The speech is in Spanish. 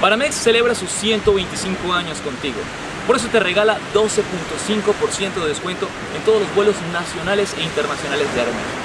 Paramex celebra sus 125 años contigo. Por eso te regala 12.5% de descuento en todos los vuelos nacionales e internacionales de Aeroméxico.